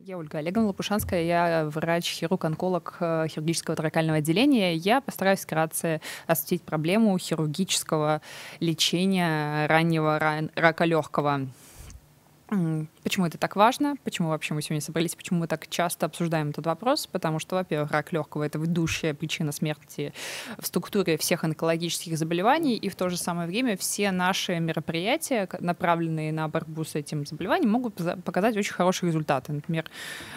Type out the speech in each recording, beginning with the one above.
Я Ольга Олеговна Лопушанская, я врач-хирург-онколог э, хирургического торакального отделения. Я постараюсь вкратце осветить проблему хирургического лечения раннего рака легкого. Почему это так важно? Почему вообще мы сегодня собрались? Почему мы так часто обсуждаем этот вопрос? Потому что, во-первых, рак легкого — это ведущая причина смерти в структуре всех онкологических заболеваний, и в то же самое время все наши мероприятия, направленные на борьбу с этим заболеванием, могут показать очень хорошие результаты. Например,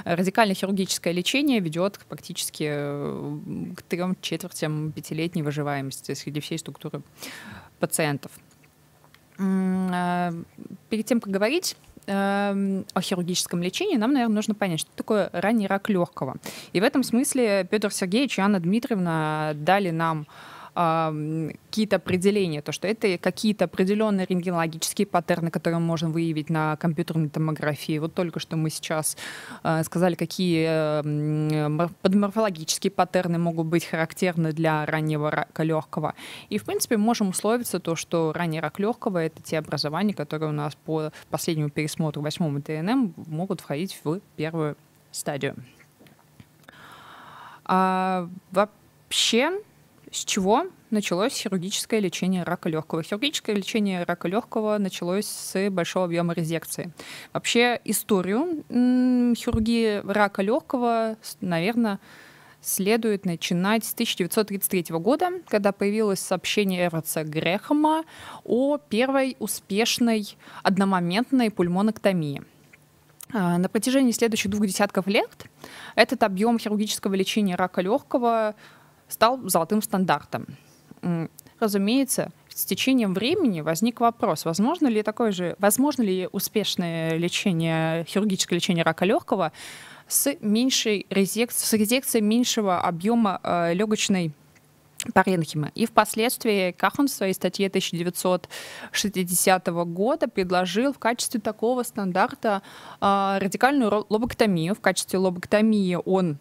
радикальное хирургическое лечение ведет практически э, к трем четвертям пятилетней выживаемости среди всей структуры пациентов. А, перед тем, как говорить, Эм, о хирургическом лечении, нам, наверное, нужно понять, что такое ранний рак легкого. И в этом смысле Петр Сергеевич и Анна Дмитриевна дали нам какие-то определения, то, что это какие-то определенные рентгенологические паттерны, которые мы можем выявить на компьютерной томографии. Вот только что мы сейчас э, сказали, какие подморфологические паттерны могут быть характерны для раннего рака легкого. И, в принципе, можем условиться то, что ранний рак легкого — это те образования, которые у нас по последнему пересмотру восьмому ТНМ могут входить в первую стадию. А, вообще, с чего началось хирургическое лечение рака легкого? Хирургическое лечение рака легкого началось с большого объема резекции. Вообще историю хирургии рака легкого, наверное, следует начинать с 1933 года, когда появилось сообщение РЦ Грехома о первой успешной одномоментной пульмоноктомии. А, на протяжении следующих двух десятков лет этот объем хирургического лечения рака легкого стал золотым стандартом. Разумеется, с течением времени возник вопрос, возможно ли такое же, возможно ли успешное лечение, хирургическое лечение рака легкого с меньшей резекцией, с резекцией меньшего объема э, легочной паренхимы. И впоследствии Кахан в своей статье 1960 года предложил в качестве такого стандарта э, радикальную лобоктомию. В качестве лобоктомии он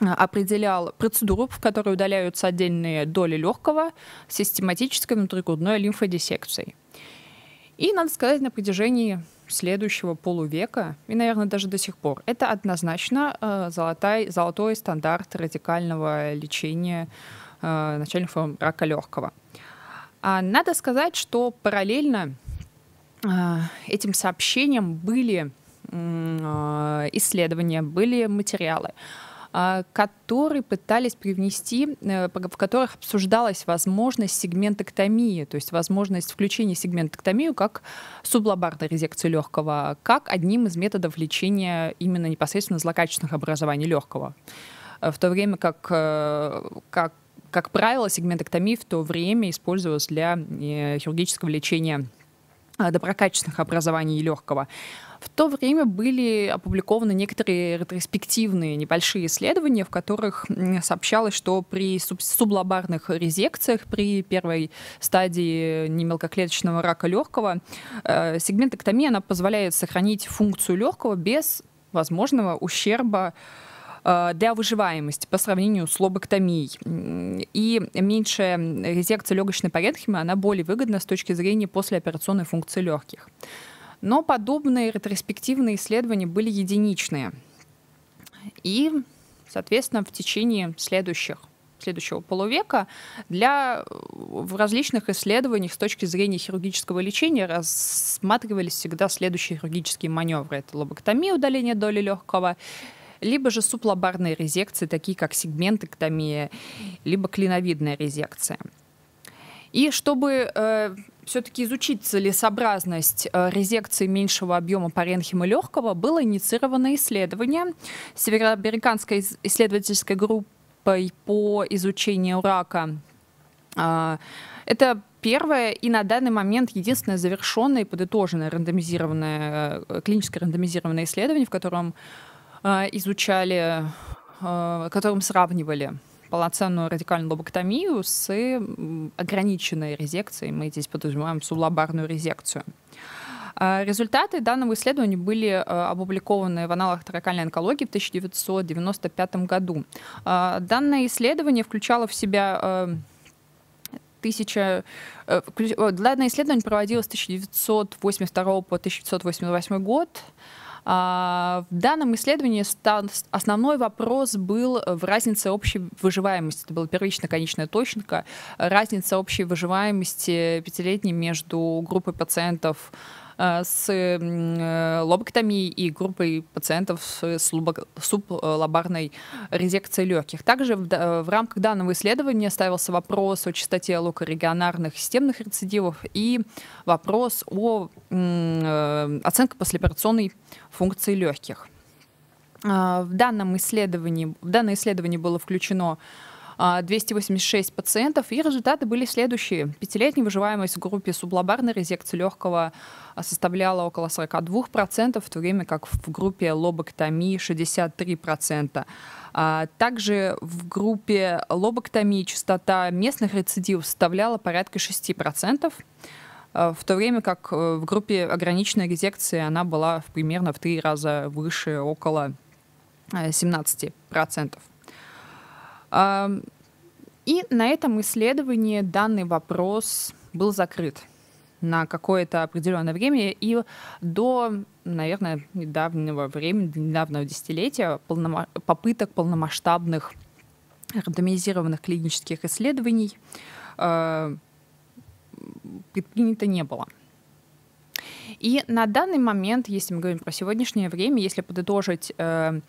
определял процедуру, в которой удаляются отдельные доли легкого систематической внутригрудной лимфодиссекцией. И, надо сказать, на протяжении следующего полувека, и, наверное, даже до сих пор, это однозначно э, золотой, золотой стандарт радикального лечения э, начальных форм рака легкого. А надо сказать, что параллельно э, этим сообщениям были э, исследования, были материалы. Которые пытались привнести, э, в которых обсуждалась возможность сегментоктомии, то есть возможность включения сегментоктомии как сублобарной резекции легкого, как одним из методов лечения именно непосредственно злокачественных образований легкого. Э, в то время как, э, как как правило, сегментоктомия в то время использовалась для хирургического лечения доброкачественных образований легкого. В то время были опубликованы некоторые ретроспективные небольшие исследования, в которых сообщалось, что при сублобарных резекциях, при первой стадии немелкоклеточного рака легкого, э, сегментоктомия она позволяет сохранить функцию легкого без возможного ущерба э, для выживаемости по сравнению с лобоктомией. И меньшая резекция легочной паренхимы, она более выгодна с точки зрения послеоперационной функции легких. Но подобные ретроспективные исследования были единичные. И, соответственно, в течение следующих следующего полувека для в различных исследованиях с точки зрения хирургического лечения рассматривались всегда следующие хирургические маневры. Это лобоктомия, удаление доли легкого, либо же суплобарные резекции, такие как сегментоктомия, либо клиновидная резекция. И чтобы э, все-таки изучить целесообразность э, резекции меньшего объема паренхимы легкого, было инициировано исследование североамериканской исследовательской группой по изучению рака. Э, это первое и на данный момент единственное завершенное и подытоженное рандомизированное, э, клиническое рандомизированное исследование, в котором э, изучали, э, которым сравнивали полноценную радикальную лобоктомию с ограниченной резекцией. Мы здесь подразумеваем сублобарную резекцию. А, результаты данного исследования были а, опубликованы в аналогах торакальной онкологии в 1995 году. А, данное исследование включало в себя тысяча... Э, Данное исследование проводилось с 1982 по 1988 год в данном исследовании основной вопрос был в разнице общей выживаемости. Это была первичная конечная точка. Разница общей выживаемости пятилетней между группой пациентов Э, с э, лобоктомией и группой пациентов с сублобарной резекцией легких. Также в рамках данного исследования ставился вопрос о частоте локорегионарных системных рецидивов и вопрос о э, оценке послеоперационной функции легких. В данном исследовании, в данное исследование было включено 286 а, пациентов, и результаты были следующие. Пятилетняя выживаемость в группе сублобарной резекции легкого а, составляла около 42%, в то время как в группе лобоктомии 63%. А, также в группе лобоктомии частота местных рецидивов составляла порядка 6%, в то время как э, в группе ограниченной резекции она была примерно в три раза выше, около 17%. И на этом исследовании данный вопрос был закрыт на какое-то определенное время, и до, наверное, недавнего времени, недавнего десятилетия полнома- попыток полномасштабных рандомизированных клинических исследований э, предпринято не было. И на данный момент, если мы говорим про сегодняшнее время, если подытожить э,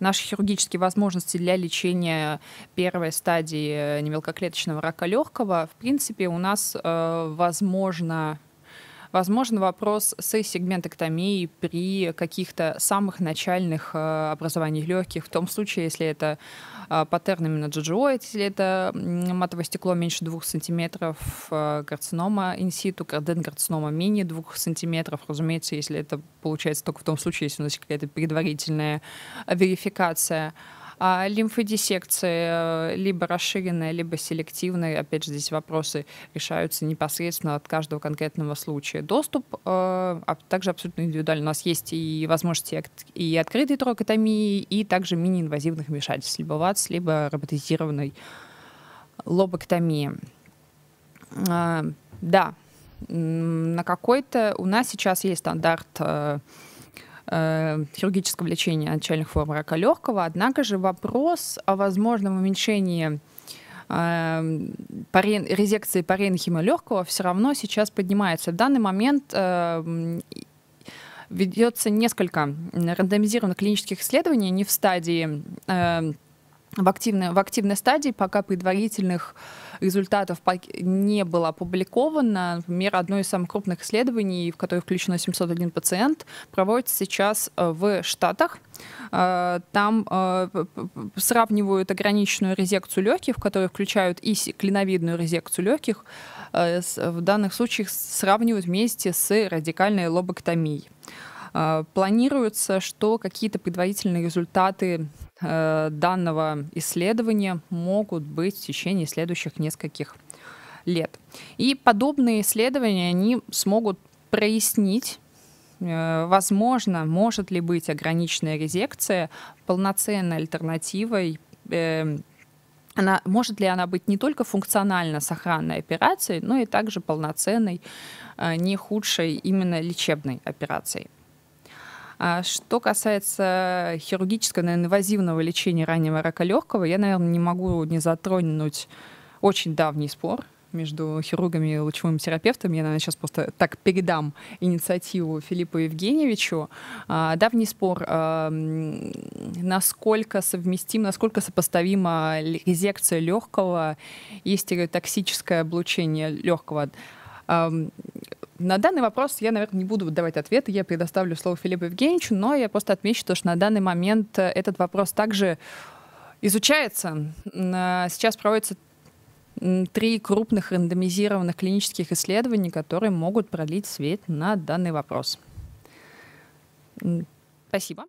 наши хирургические возможности для лечения первой стадии э, немелкоклеточного рака легкого, в принципе, у нас э, возможно Возможно, вопрос с сегментоктомией при каких-то самых начальных э, образованиях легких, в том случае, если это э, паттерн именно джиджиоид, если это матовое стекло меньше 2 сантиметров, э, карцинома инситу, карден-карцинома менее 2 сантиметров, разумеется, если это получается только в том случае, если у нас какая-то предварительная верификация. А лимфодиссекция либо расширенная, либо селективная, опять же, здесь вопросы решаются непосредственно от каждого конкретного случая. Доступ э, а также абсолютно индивидуальный. У нас есть и возможности и открытой трокотомии, и также мини-инвазивных вмешательств, либо ВАЦ, либо роботизированной лобоктомии. Э, да, на какой-то... У нас сейчас есть стандарт э, э, хирургического лечения начальных форм рака легкого. Однако же вопрос о возможном уменьшении э, резекции паренхима легкого все равно сейчас поднимается. В данный момент э, ведется несколько рандомизированных клинических исследований, не в стадии э, в активной, в активной стадии, пока предварительных результатов не было опубликовано. Например, одно из самых крупных исследований, в которое включено 701 пациент, проводится сейчас э, в Штатах. Э, там э, сравнивают ограниченную резекцию легких, в которую включают и клиновидную резекцию легких, в данных случаях сравнивают вместе с радикальной лобоктомией. Планируется, что какие-то предварительные результаты Э, данного исследования могут быть в течение следующих нескольких лет. И подобные исследования, они смогут прояснить, э, возможно, может ли быть ограниченная резекция полноценной альтернативой э, она, может ли она быть не только функционально сохранной операцией, но и также полноценной, не худшей именно лечебной операцией. А что касается хирургического, наверное, инвазивного лечения раннего рака легкого, я, наверное, не могу не затронуть очень давний спор между хирургами и лучевыми терапевтами. Я, наверное, сейчас просто так передам инициативу Филиппу Евгеньевичу. А, давний спор, а, насколько совместим, насколько сопоставима резекция легкого и стереотоксическое облучение легкого. На данный вопрос я, наверное, не буду давать ответы, я предоставлю слово Филиппу Евгеньевичу, но я просто отмечу, то, что на данный момент э, этот вопрос также изучается. Э, сейчас проводятся три крупных рандомизированных клинических исследований, которые могут пролить свет на данный вопрос. Спасибо.